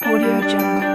Audio Jungle.